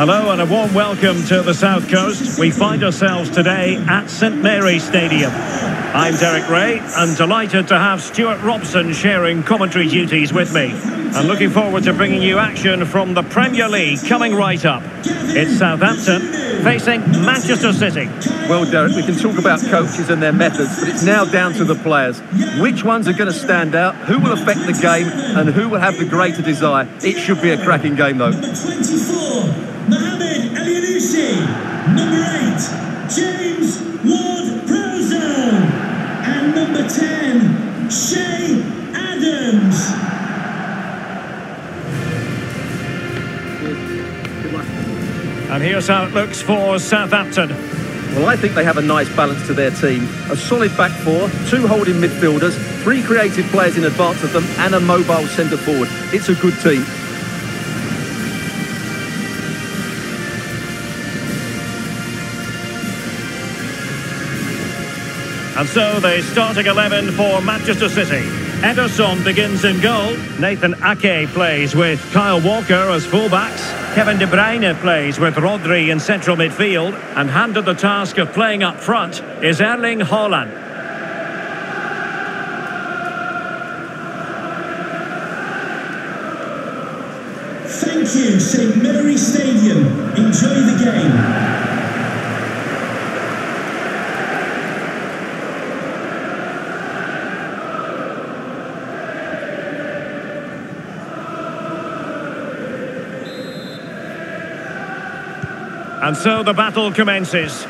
Hello and a warm welcome to the South Coast. We find ourselves today at St Mary's Stadium. I'm Derek Ray and delighted to have Stuart Robson sharing commentary duties with me. And looking forward to bringing you action from the Premier League coming right up. It's Southampton facing Manchester City. Well, Derek, we can talk about coaches and their methods, but it's now down to the players. Which ones are going to stand out, who will affect the game, and who will have the greater desire? It should be a cracking game, though. Here's how it looks for Southampton. Well, I think they have a nice balance to their team. A solid back four, two holding midfielders, three creative players in advance of them, and a mobile centre forward. It's a good team. And so the starting 11 for Manchester City. Ederson begins in goal. Nathan Ake plays with Kyle Walker as fullbacks. Kevin De Bruyne plays with Rodri in central midfield. And handed the task of playing up front is Erling Haaland. Thank you, St Mary's Stadium. Enjoy the game. And so the battle commences.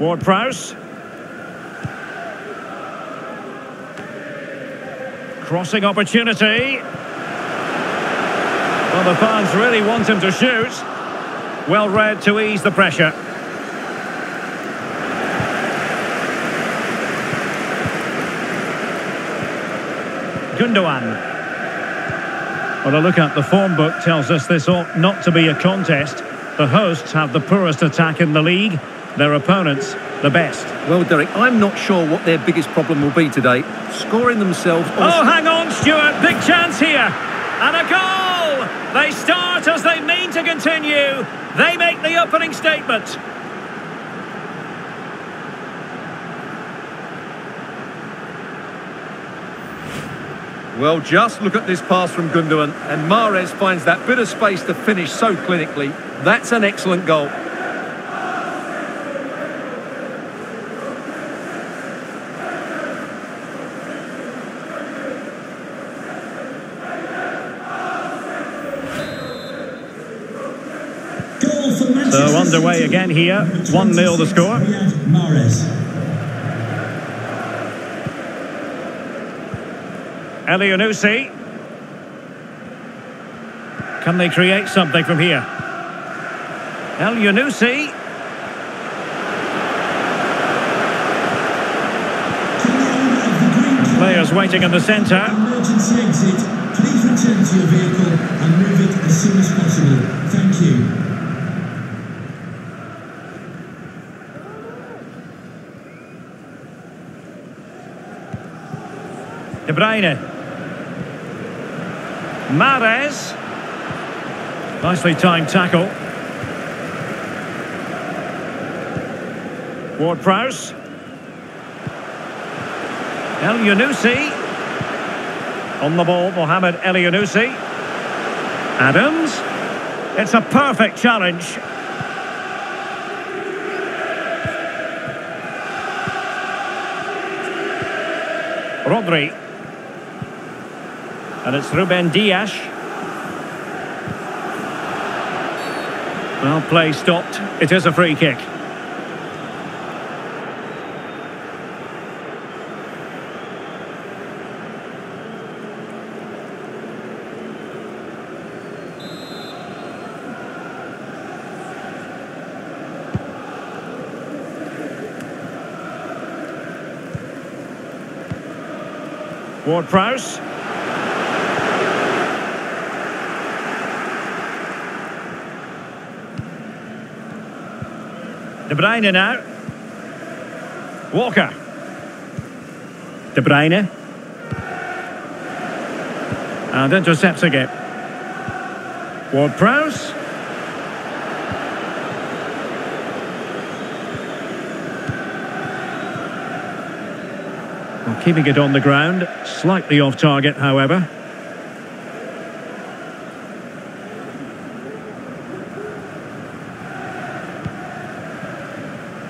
Ward-Prowse. Crossing opportunity. Well, the fans really want him to shoot. Well read to ease the pressure. Gundogan. Well, a look at the form book tells us this ought not to be a contest. The hosts have the poorest attack in the league. Their opponents, the best. Well, Derek, I'm not sure what their biggest problem will be today. Scoring themselves... Oh, hang on, Stuart. Big chance here. And a goal! They start as they mean to continue. They make the opening statement. Well, just look at this pass from Gundogan, and Mahrez finds that bit of space to finish so clinically. That's an excellent goal. Goal for Manchester So underway again here. 1-0 the score. Mahrez. Can they create something from here? Elyounoussi. To the owner of the green kit, Players waiting in the centre. emergency exit. Please return to your vehicle and move it as soon as possible. Thank you. De Bruyne. Mahrez. Nicely timed tackle. Ward-Prowse. Elyounoussi. On the ball, Mohamed Elyounoussi. Adams. It's a perfect challenge. Rodri. And it's Ruben Dias. Well, play stopped. It is a free kick. Ward-Prowse. De Bruyne now. Walker. De Bruyne. Ah, and intercepts again. Ward-Prowse. Well, keeping it on the ground, slightly off target, however.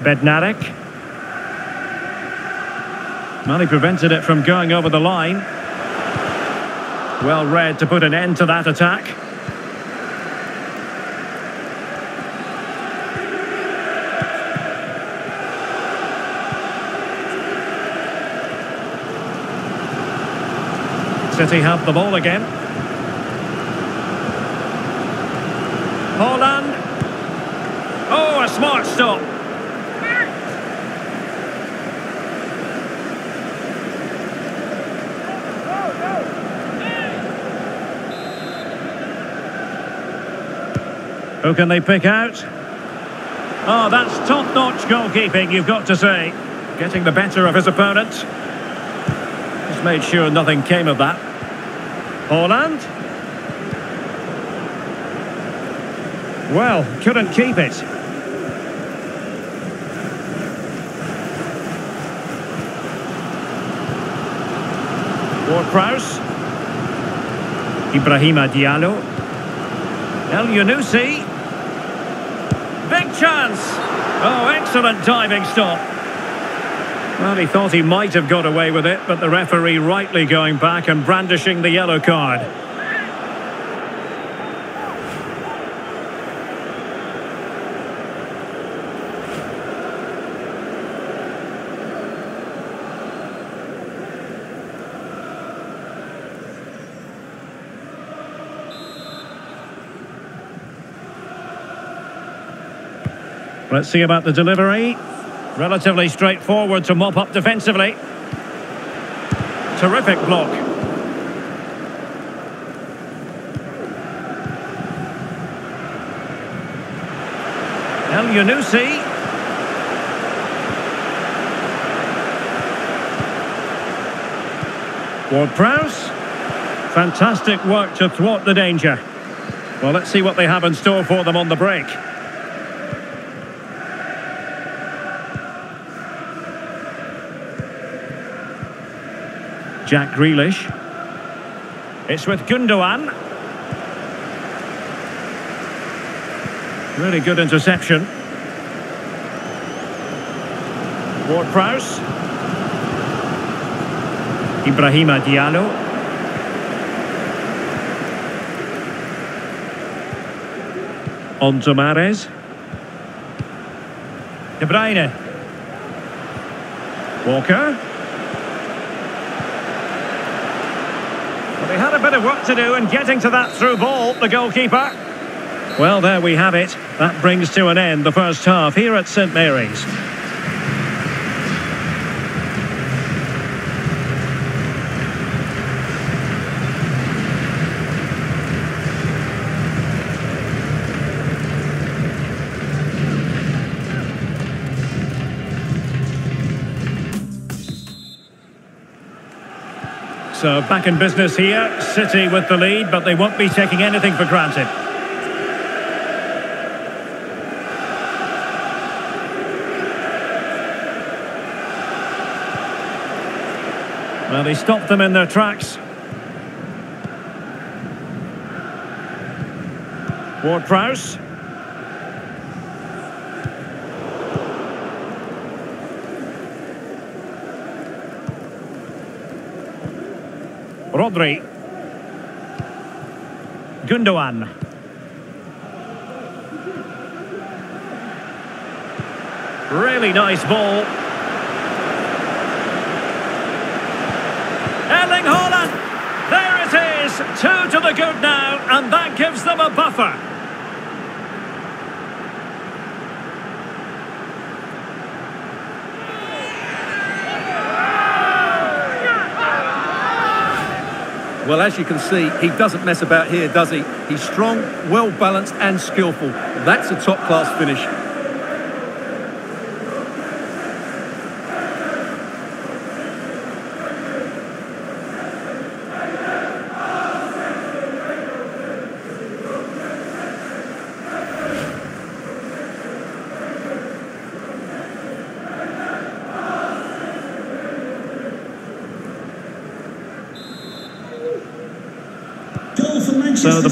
Bednarek. Well, he prevented it from going over the line. Well read to put an end to that attack. City have the ball again. Haaland. Oh, a smart stop. Who can they pick out? Oh, that's top-notch goalkeeping, you've got to say. Getting the better of his opponent. Just made sure nothing came of that. Haaland. Well, couldn't keep it. Ward-Prowse. Ibrahima Diallo. Elyounoussi. Big chance. Oh, excellent diving stop. Well, he thought he might have got away with it, but the referee rightly going back and brandishing the yellow card. Let's see about the delivery. Relatively straightforward to mop up defensively. Terrific block. Elyounoussi. Ward-Prowse. Fantastic work to thwart the danger. Well, let's see what they have in store for them on the break. Jack Grealish. It's with Gundogan. Really good interception. Ward-Prowse. Ibrahima Diallo. On to Mahrez. De Bruyne. Walker. Well, they had a bit of work to do in getting to that through ball, the goalkeeper. Well, there we have it. That brings to an end the first half here at St Mary's. So back in business here, City with the lead, but they won't be taking anything for granted. Well, they stopped them in their tracks. Ward-Prowse. Rodri. Gundogan. Really nice ball. Erling Haaland. There it is. Two to the good now, and that gives them a buffer. Well, as you can see, he doesn't mess about here, does he? He's strong, well balanced and skillful. That's a top-class finish.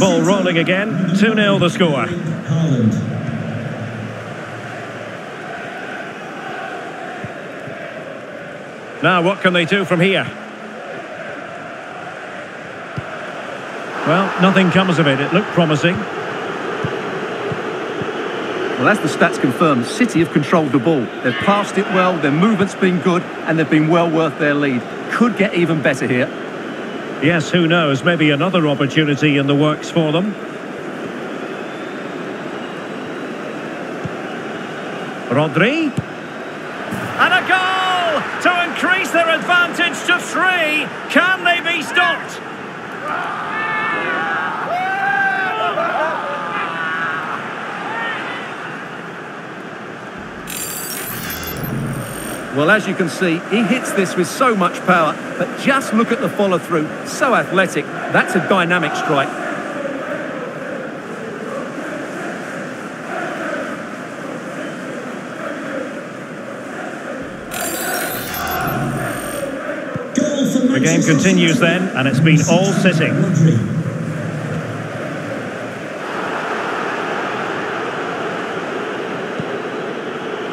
Ball rolling again. 2-0 the score. Now, what can they do from here? Well, nothing comes of it. It looked promising. Well, as the stats confirm, City have controlled the ball. They've passed it well, their movement's been good, and they've been well worth their lead. Could get even better here. Yes, who knows? Maybe another opportunity in the works for them. Rodri. And a goal to increase their advantage to three. Can they be stopped? Well, as you can see, he hits this with so much power, but just look at the follow-through. So athletic. That's a dynamic strike. The game continues then, and it's been all sitting.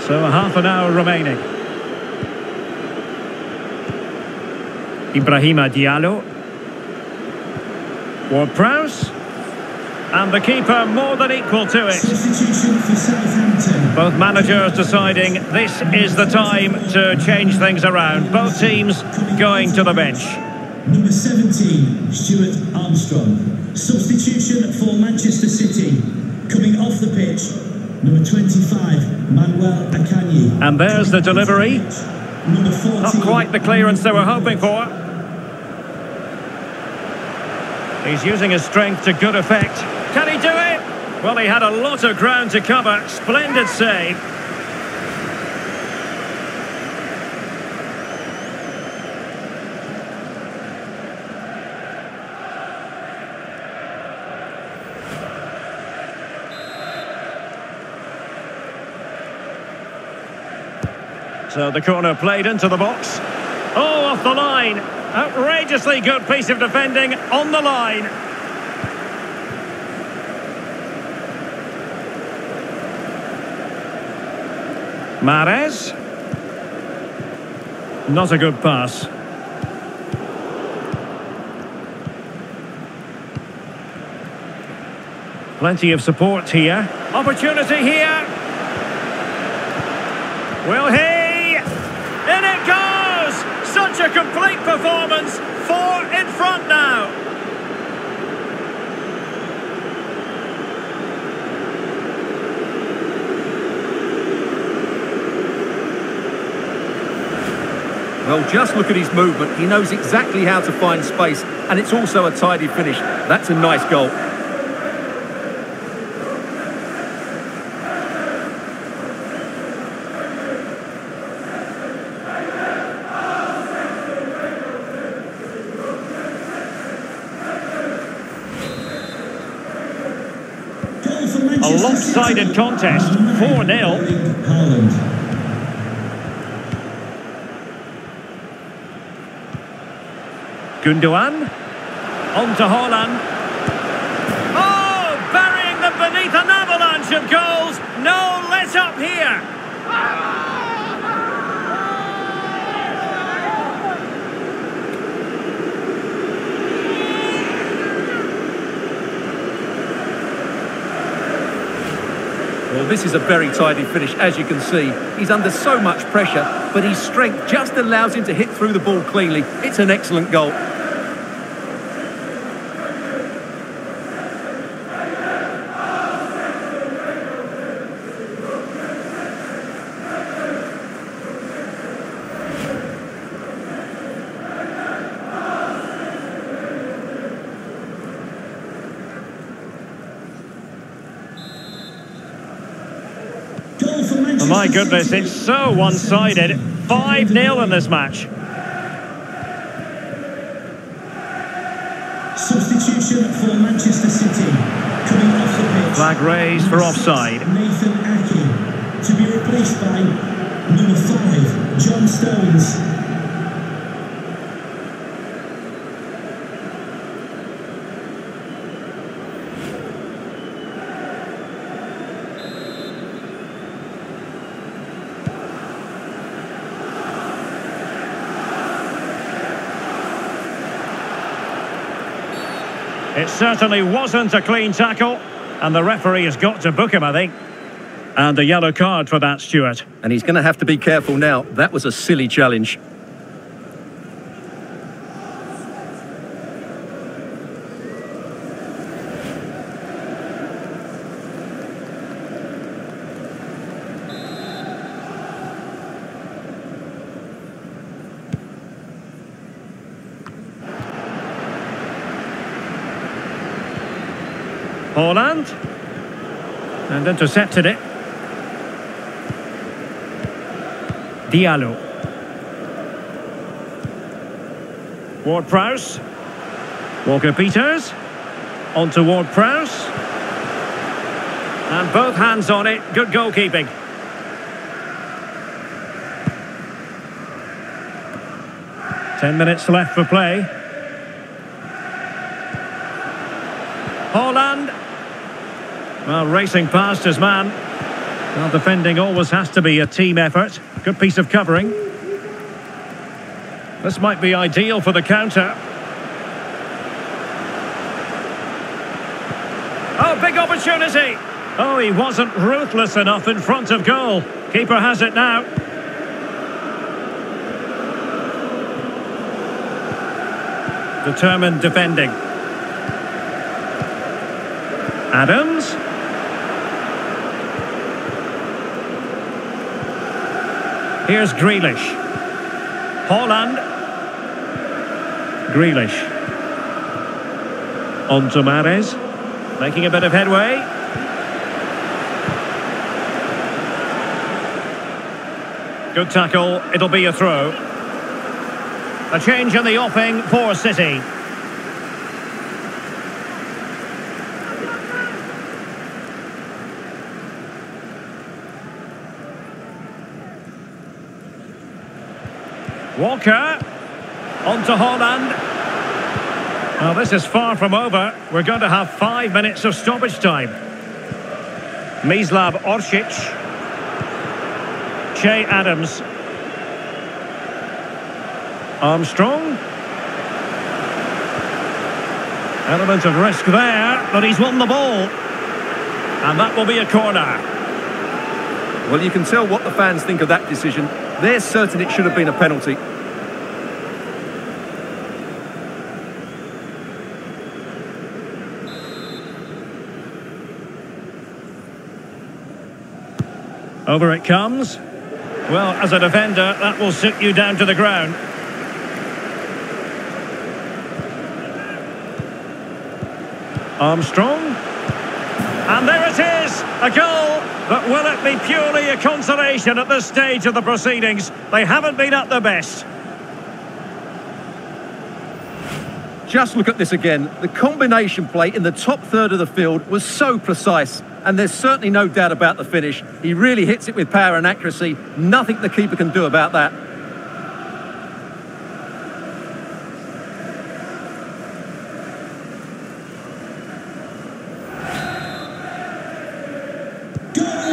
So a half an hour remaining. Ibrahima Diallo. Ward-Prowse. And the keeper more than equal to it. Substitution for Southampton. Both managers deciding this is the time to change things around. Both teams going to the bench. Number 17, Stuart Armstrong. Substitution for Manchester City. Coming off the pitch, number 25, Manuel Akanji. And there's the delivery. Number 14. Not quite the clearance they were hoping for. He's using his strength to good effect. Can he do it? Well, he had a lot of ground to cover. Splendid save. So the corner played into the box. Oh, off the line. Outrageously good piece of defending on the line. Mahrez. Not a good pass. Plenty of support here. Opportunity here. Will he? Complete performance. Four in front now. Well, just look at his movement. He knows exactly how to find space, and it's also a tidy finish. That's a nice. Goal for A City. contest. 4 0. Haaland. Gundogan. On to Haaland. Oh, burying them beneath an avalanche of goals. No let up here. This is a very tidy finish, as you can see. He's under so much pressure, but his strength just allows him to hit through the ball cleanly. It's an excellent goal. Oh my goodness, it's so one-sided. 5-0 in this match. Substitution for Manchester City. Coming off the pitch. Flag raised for offside. Nathan Ake. To be replaced by number five, John Stones. It certainly wasn't a clean tackle, and the referee has got to book him, I think. And a yellow card for that, Stuart. And he's going to have to be careful now. That was a silly challenge. Haaland. And intercepted it. Diallo. Ward-Prowse. Walker-Peters. On to Ward-Prowse. And both hands on it. Good goalkeeping. Ten minutes left for play. Haaland. Well, racing past his man. Well, defending always has to be a team effort. Good piece of covering. This might be ideal for the counter. Oh, big opportunity! Oh, he wasn't ruthless enough in front of goal. Keeper has it now. Determined defending. Adams. Here's Grealish. Haaland. Grealish. On to Mahrez. Making a bit of headway. Good tackle. It'll be a throw. A change in the offing for City. Walker. On to Haaland. Well, this is far from over. We're going to have five minutes of stoppage time. Mislav Orsic. Che Adams. Armstrong. Element of risk there, but he's won the ball. And that will be a corner. Well, you can tell what the fans think of that decision. They're certain it should have been a penalty. Over it comes. Well, as a defender, that will sit you down to the ground. Armstrong. And there it is, a goal. But will it be purely a consolation at this stage of the proceedings? They haven't been at their best. Just look at this again. The combination play in the top third of the field was so precise. And there's certainly no doubt about the finish. He really hits it with power and accuracy. Nothing the keeper can do about that.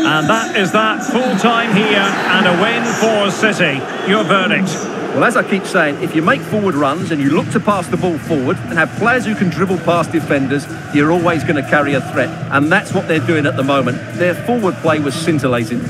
And that is that full time here and a win for City. Your verdict? Well, as I keep saying, if you make forward runs and you look to pass the ball forward and have players who can dribble past defenders, you're always going to carry a threat. And that's what they're doing at the moment. Their forward play was scintillating.